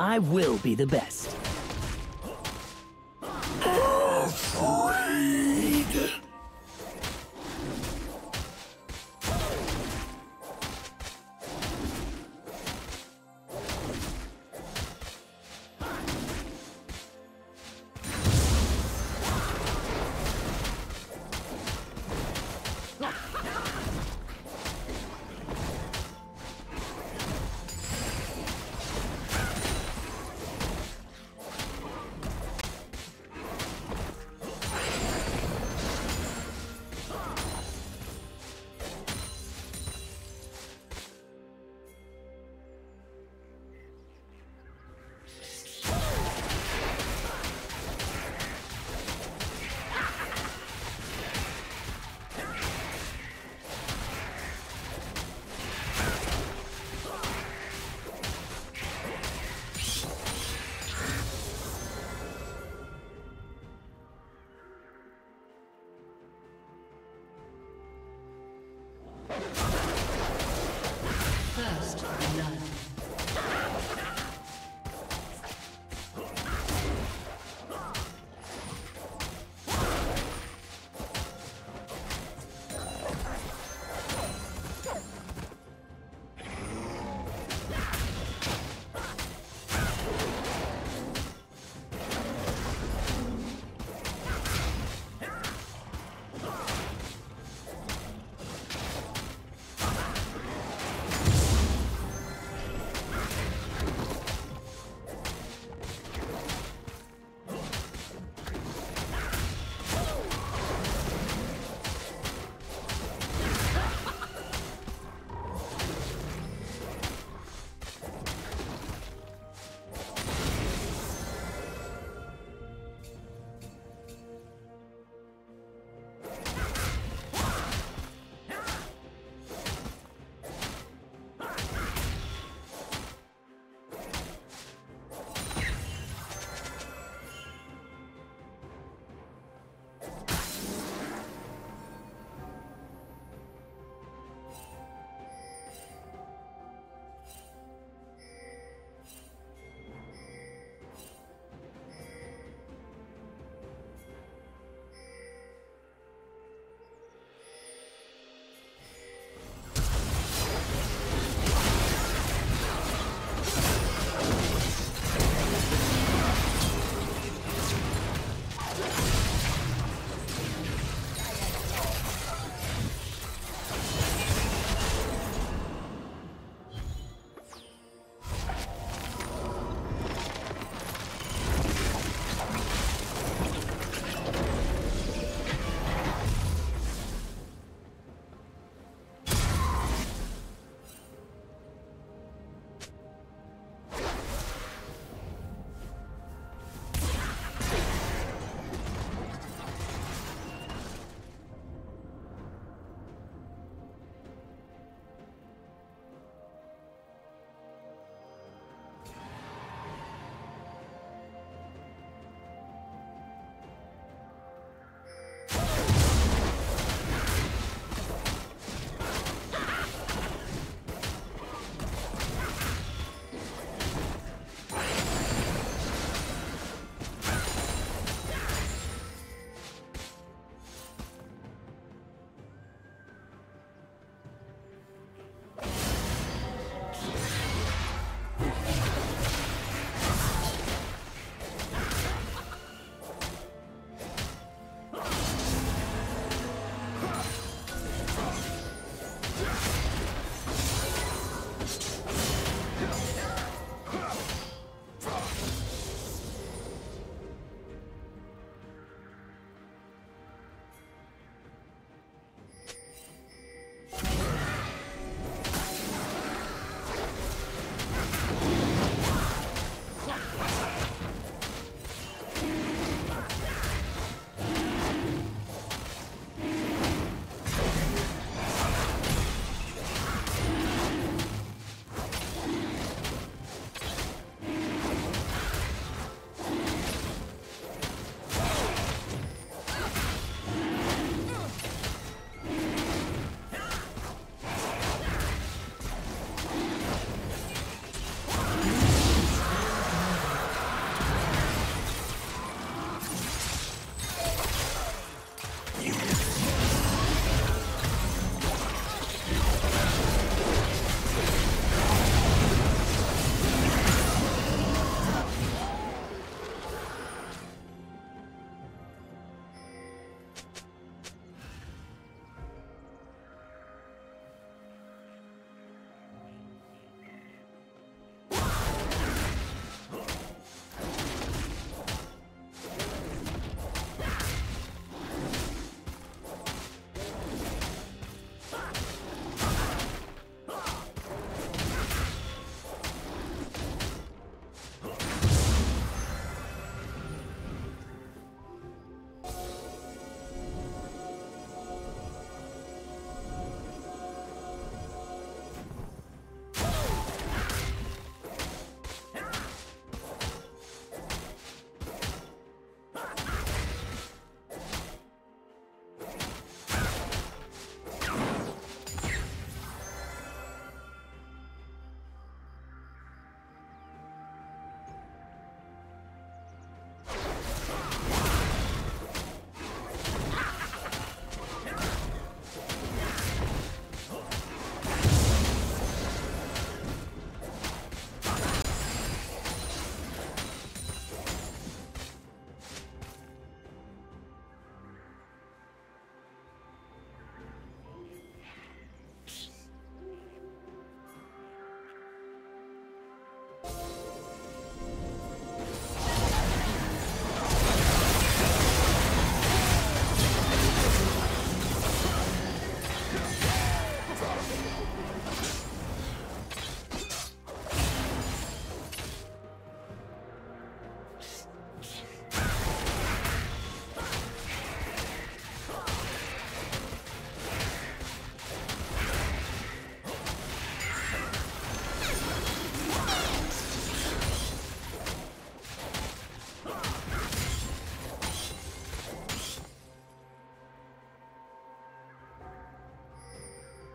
I will be the best.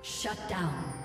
Shut down.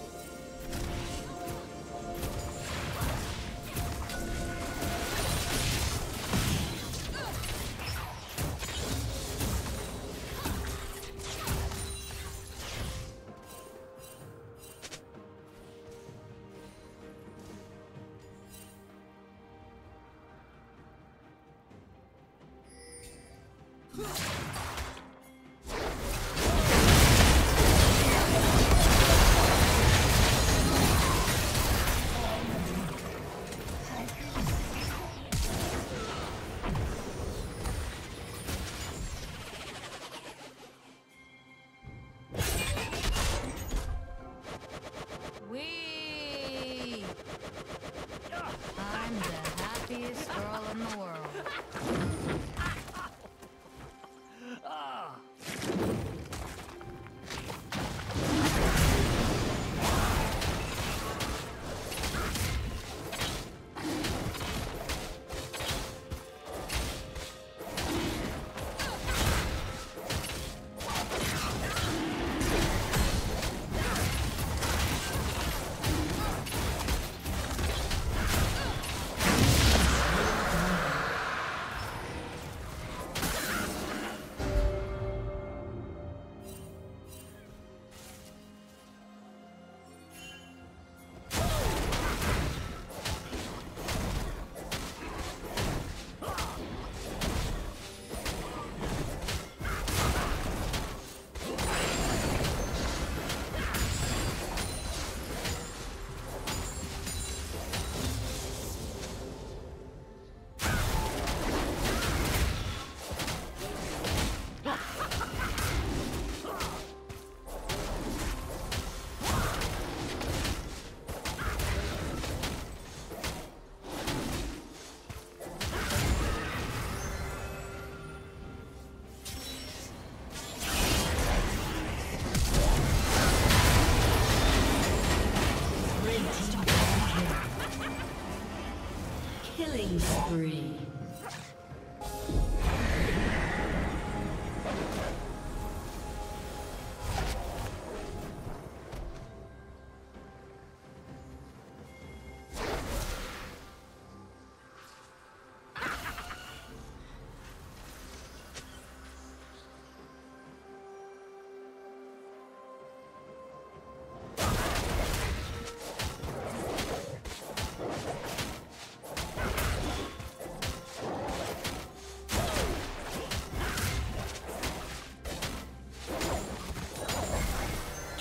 spree.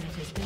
Turret has been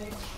Thanks.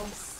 dogs.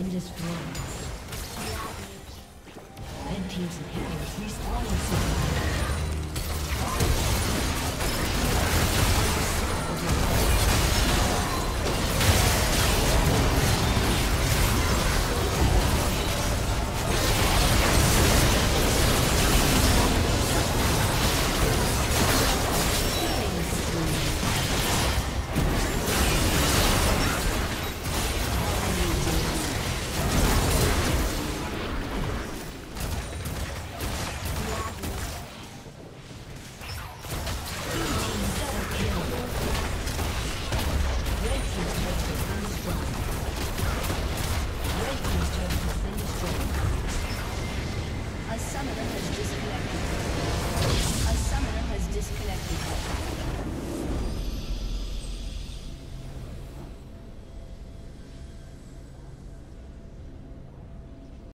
Destroyed. Red Team's inhibitors respawning soon.